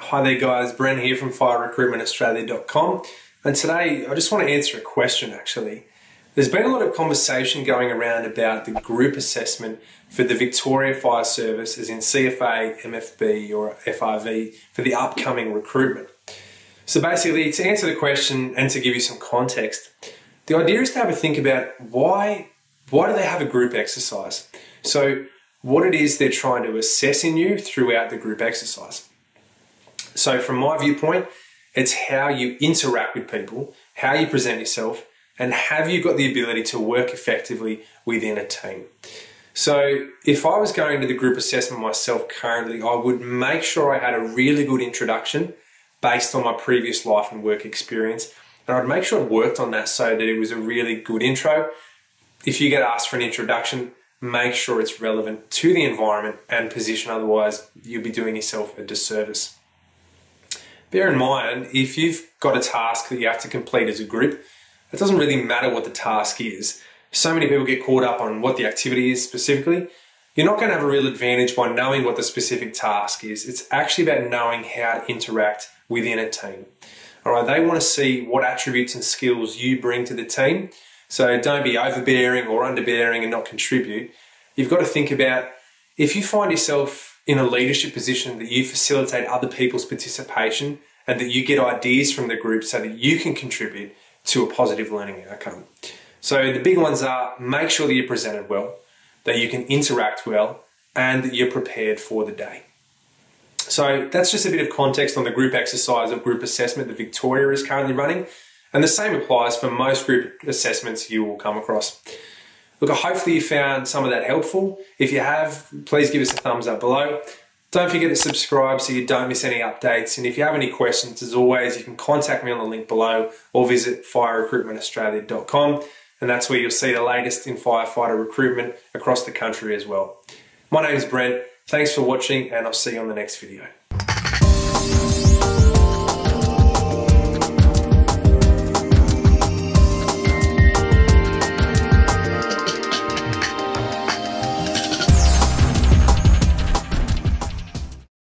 Hi there, guys. Brent here from firerecruitmentaustralia.com. And today I just want to answer a question actually. There's been a lot of conversation going around about the group assessment for the Victoria Fire Service, as in CFA, MFB, or FRV, for the upcoming recruitment. So basically, to answer the question and to give you some context, the idea is to have a think about why why do they have a group exercise? So what it is they're trying to assess in you throughout the group exercise. So, from my viewpoint, it's how you interact with people, how you present yourself, and have you got the ability to work effectively within a team. So, if I was going to the group assessment myself currently, I would make sure I had a really good introduction based on my previous life and work experience. And I'd make sure I worked on that so that it was a really good intro. If you get asked for an introduction, make sure it's relevant to the environment and position, otherwise, you'll be doing yourself a disservice. Bear in mind, if you've got a task that you have to complete as a group, it doesn't really matter what the task is. So many people get caught up on what the activity is specifically. You're not going to have a real advantage by knowing what the specific task is. It's actually about knowing how to interact within a team. All right, they want to see what attributes and skills you bring to the team. So don't be overbearing or underbearing and not contribute. You've got to think about if you find yourself in a leadership position that you facilitate other people's participation and that you get ideas from the group so that you can contribute to a positive learning outcome. So the big ones are make sure that you're presented well, that you can interact well, and that you're prepared for the day. So that's just a bit of context on the group exercise or group assessment that Victoria is currently running. And the same applies for most group assessments you will come across. Look, hopefully you found some of that helpful. If you have, please give us a thumbs up below. Don't forget to subscribe so you don't miss any updates. And if you have any questions, as always, you can contact me on the link below or visit firerecruitmentaustralia.com. And that's where you'll see the latest in firefighter recruitment across the country as well. My name is Brent. Thanks for watching, and I'll see you on the next video.